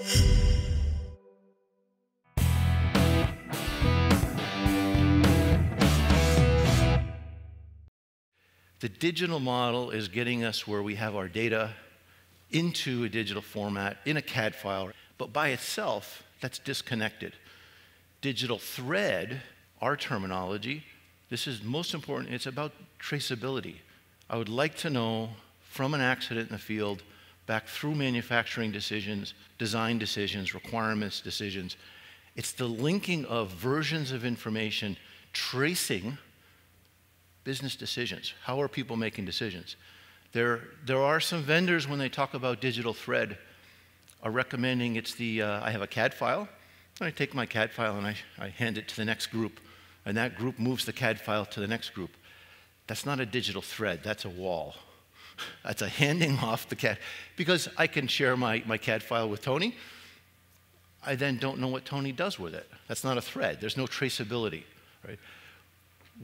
The digital model is getting us where we have our data into a digital format in a CAD file, but by itself, that's disconnected. Digital thread, our terminology, this is most important, it's about traceability. I would like to know from an accident in the field back through manufacturing decisions, design decisions, requirements decisions. It's the linking of versions of information, tracing business decisions. How are people making decisions? There, there are some vendors, when they talk about digital thread, are recommending it's the, uh, I have a CAD file, and I take my CAD file and I, I hand it to the next group, and that group moves the CAD file to the next group. That's not a digital thread, that's a wall. That's a handing off the CAD. Because I can share my, my CAD file with Tony, I then don't know what Tony does with it. That's not a thread, there's no traceability, right?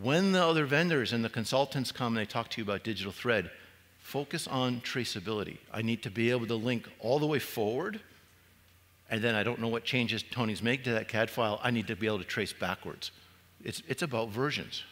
When the other vendors and the consultants come and they talk to you about digital thread, focus on traceability. I need to be able to link all the way forward, and then I don't know what changes Tony's made to that CAD file. I need to be able to trace backwards. It's, it's about versions.